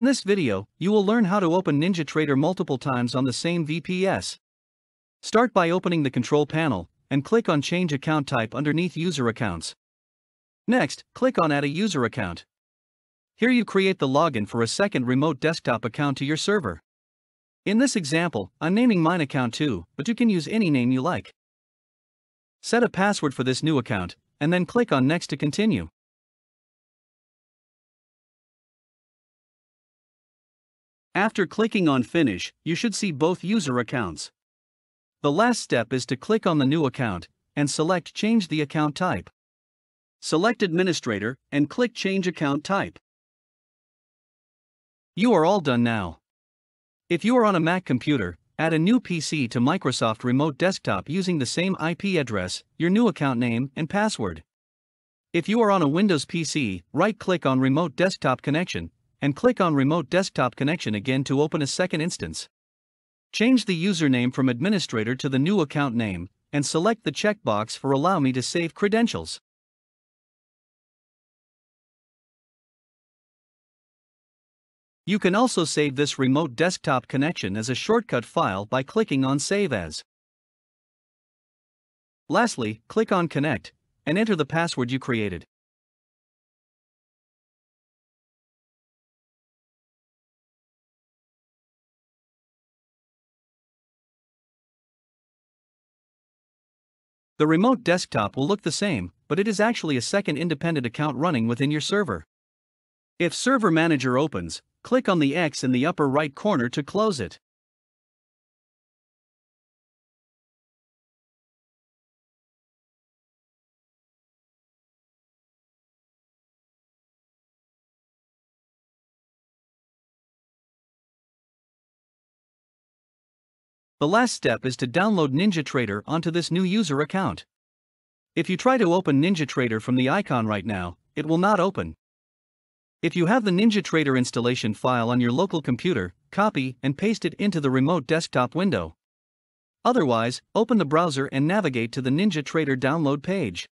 In this video, you will learn how to open NinjaTrader multiple times on the same VPS. Start by opening the control panel, and click on Change Account Type underneath User Accounts. Next, click on Add a User Account. Here you create the login for a second remote desktop account to your server. In this example, I'm naming mine account 2, but you can use any name you like. Set a password for this new account, and then click on Next to continue. After clicking on Finish, you should see both user accounts. The last step is to click on the new account and select Change the account type. Select Administrator and click Change Account Type. You are all done now. If you are on a Mac computer, add a new PC to Microsoft Remote Desktop using the same IP address, your new account name, and password. If you are on a Windows PC, right click on Remote Desktop Connection and click on Remote Desktop Connection again to open a second instance. Change the username from administrator to the new account name, and select the checkbox for Allow me to save credentials. You can also save this remote desktop connection as a shortcut file by clicking on Save As. Lastly, click on Connect, and enter the password you created. The remote desktop will look the same, but it is actually a second independent account running within your server. If Server Manager opens, click on the X in the upper right corner to close it. The last step is to download NinjaTrader onto this new user account. If you try to open NinjaTrader from the icon right now, it will not open. If you have the NinjaTrader installation file on your local computer, copy and paste it into the remote desktop window. Otherwise, open the browser and navigate to the NinjaTrader download page.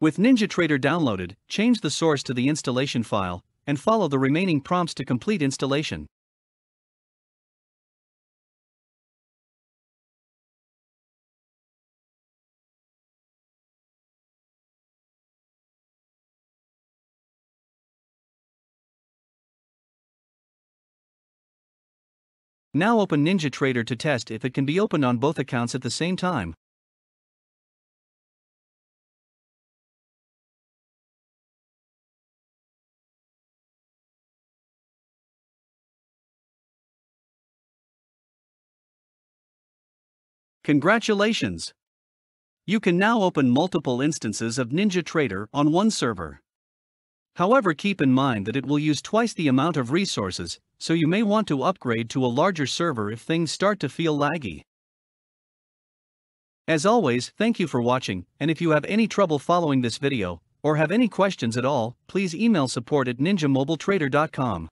With NinjaTrader downloaded, change the source to the installation file, and follow the remaining prompts to complete installation. Now open NinjaTrader to test if it can be opened on both accounts at the same time. Congratulations! You can now open multiple instances of NinjaTrader on one server. However, keep in mind that it will use twice the amount of resources, so you may want to upgrade to a larger server if things start to feel laggy. As always, thank you for watching, and if you have any trouble following this video, or have any questions at all, please email support at ninjamobiletrader.com.